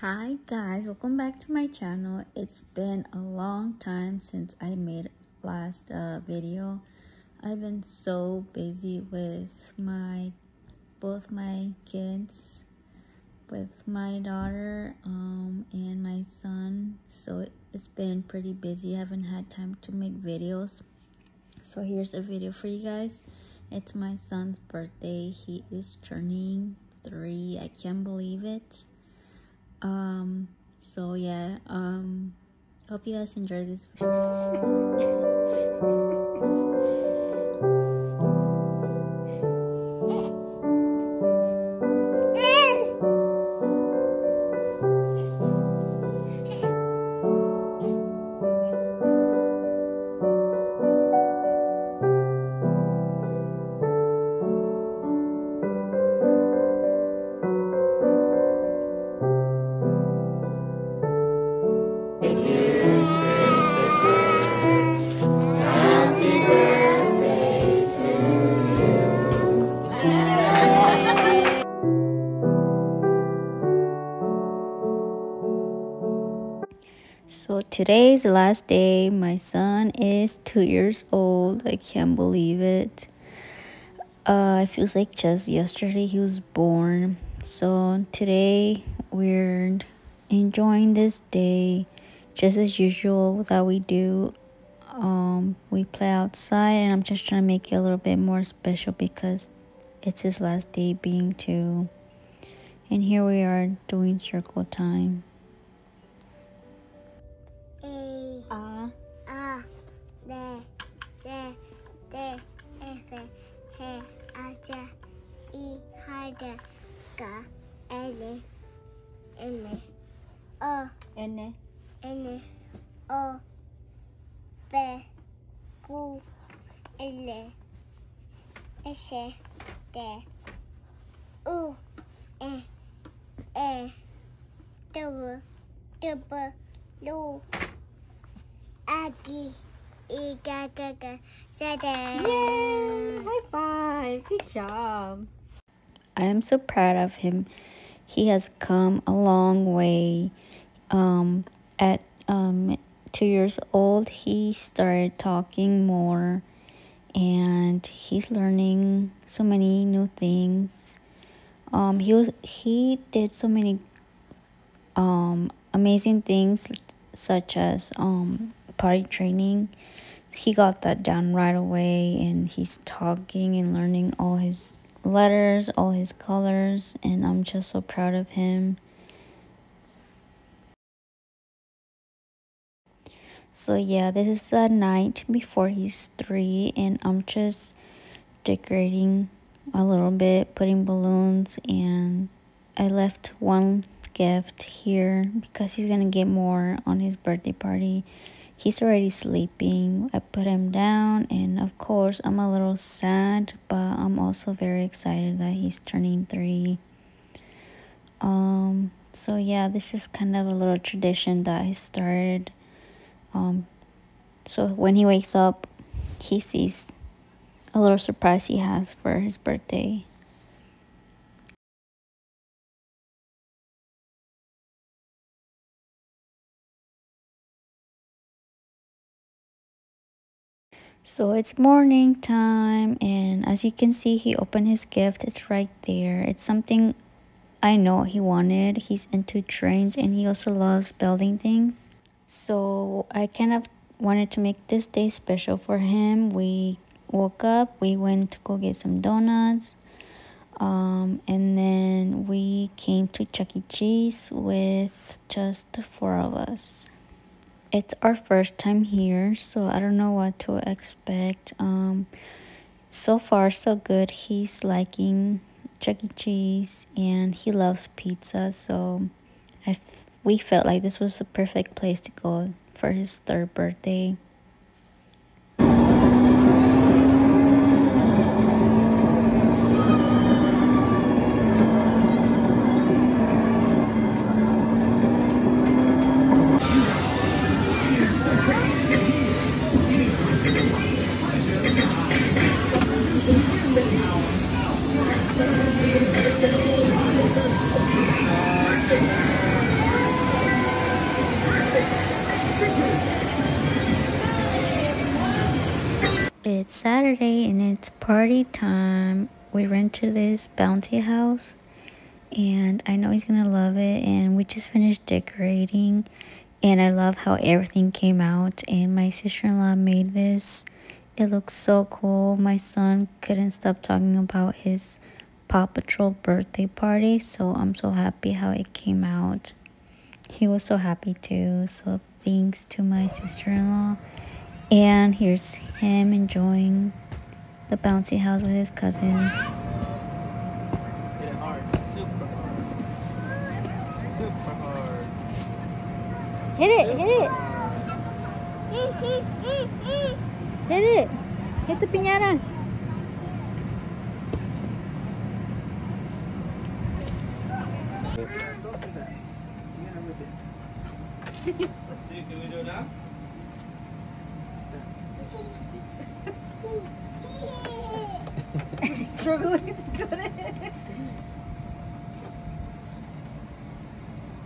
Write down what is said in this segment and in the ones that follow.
Hi guys, welcome back to my channel. It's been a long time since I made last uh, video. I've been so busy with my both my kids, with my daughter um, and my son. So it's been pretty busy. I haven't had time to make videos. So here's a video for you guys. It's my son's birthday. He is turning three. I can't believe it um so yeah um hope you guys enjoy this So today's the last day. My son is two years old. I can't believe it. Uh, it feels like just yesterday he was born. So today we're enjoying this day just as usual that we do. Um, we play outside and I'm just trying to make it a little bit more special because it's his last day being two. And here we are doing circle time. H I H K L N O N. N O P Q L S T U E E W W A D G G G Yay! High five! Good job. I am so proud of him. He has come a long way. Um, at um, two years old, he started talking more and he's learning so many new things. Um, he was he did so many um, amazing things such as um, potty training he got that down right away and he's talking and learning all his letters, all his colors, and I'm just so proud of him. So yeah, this is the night before he's three and I'm just decorating a little bit, putting balloons and I left one gift here because he's gonna get more on his birthday party he's already sleeping. I put him down, and of course, I'm a little sad, but I'm also very excited that he's turning three. Um, so yeah, this is kind of a little tradition that I started. Um, so when he wakes up, he sees a little surprise he has for his birthday. So it's morning time, and as you can see, he opened his gift. It's right there. It's something I know he wanted. He's into trains and he also loves building things. So I kind of wanted to make this day special for him. We woke up, we went to go get some donuts, um, and then we came to Chuck E. Cheese with just four of us it's our first time here so i don't know what to expect. Um so far so good. He's liking chuck e. Cheese and he loves pizza so i we felt like this was the perfect place to go for his third birthday it's Saturday and it's party time. We rented this bouncy house and I know he's gonna love it. And we just finished decorating and I love how everything came out. And my sister in law made this. It looks so cool. My son couldn't stop talking about his Paw Patrol birthday party, so I'm so happy how it came out. He was so happy too, so thanks to my sister in law. And here's him enjoying the bouncy house with his cousins. Hit it hard. Super hard. Super hard. Hit it, hit it, hit it. Hit the piñata. Can we do it now? Struggling to get it.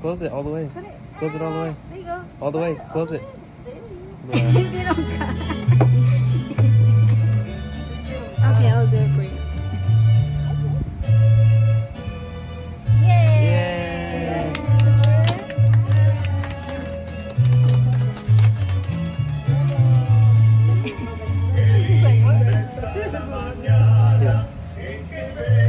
Close it all the way. It. Close it all the way. Ah, there you go. All the way. Close it. They don't cut. Venimos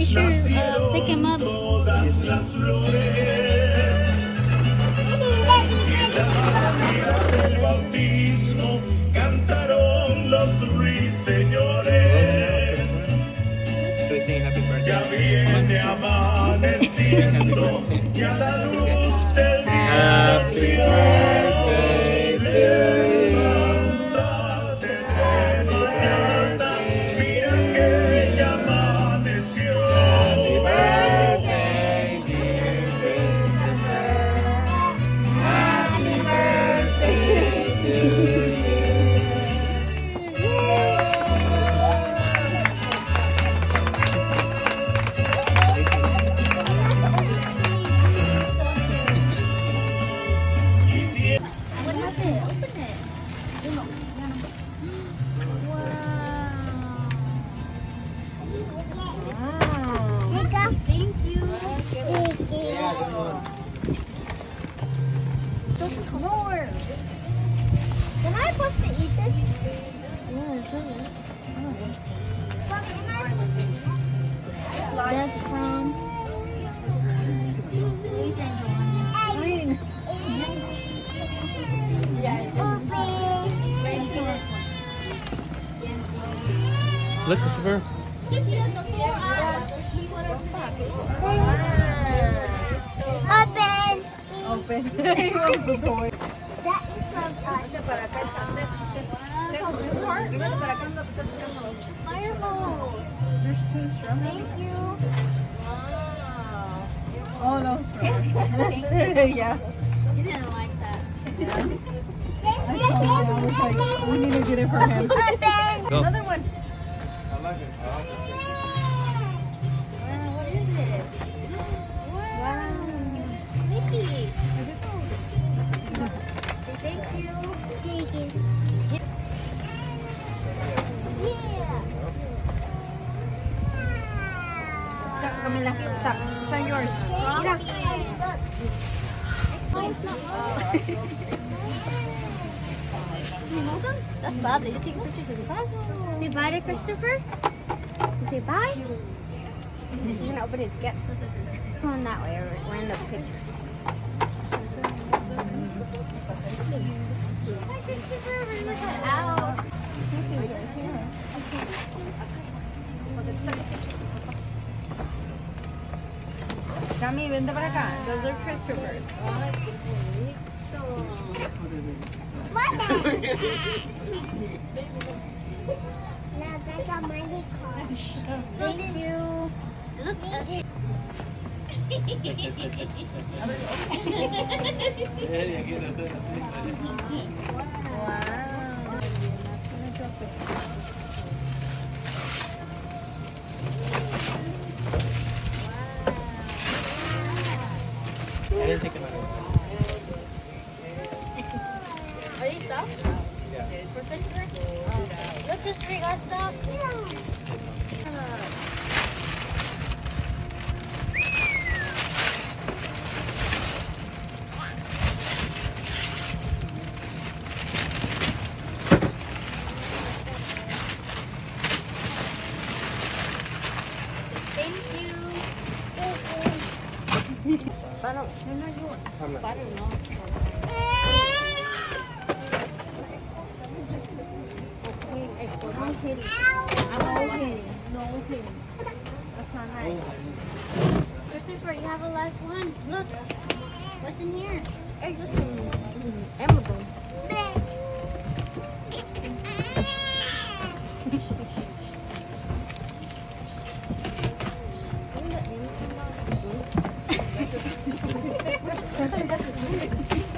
issue of Pick 'em Up. Ya viene amaneciendo, ya la luz. Supposed to eat this? That's from Lisa and Joanna. Green. Look, Christopher. Open. Open. he wants the toy. That is from uh, us. Para acá está. There's this part. Remember, para acá no. Fire hose. There's two shrimp. Thank you. Oh, no. yeah. You didn't like that. I told him, I was like, we need to get it for him. Open. Go. Another one. I like it. That's Bob. Did you take pictures of the puzzle? Say bye to Christopher. You say bye. He's gonna open his gift. It's going that way. We're we're in the picture. Hi, Christopher. We're gonna cut out. Cami, vente para acá. Those are Christopher's. Thank you. Look, uh, I didn't take them out. Are these socks? Yeah. For Christopher? Oh, okay. Look, Christopher, you got. Thank you. Parang, yun na yun. Tama. Parang, no? I'm kidding. I'm kidding. No kidding. That's not nice. Christopher, you have a last one. Look. What's in here? It's just an Amazon.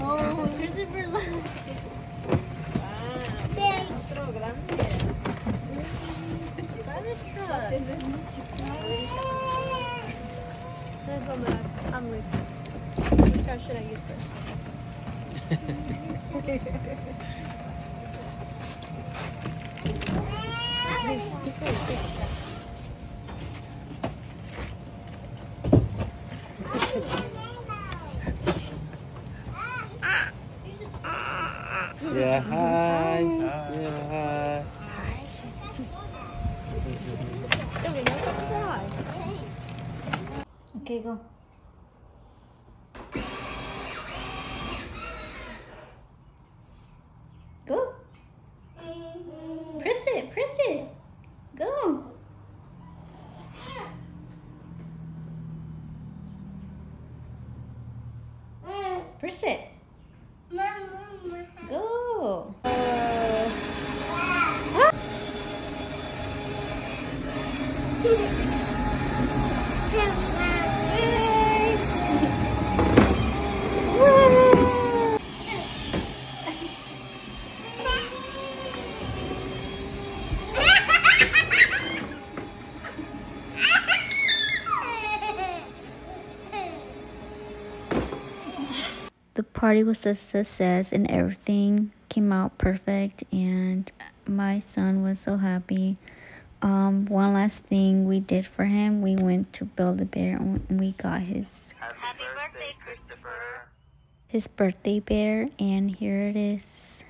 Oh, Christopher, look. Otro grande. Garbage truck. There's one that I'm leaving. Which should I use first? Yeah, hi. Yeah, hi. Okay. Go. Percent. The party was a success and everything came out perfect and my son was so happy um one last thing we did for him we went to build a bear and we got his Happy birthday, Christopher. his birthday bear and here it is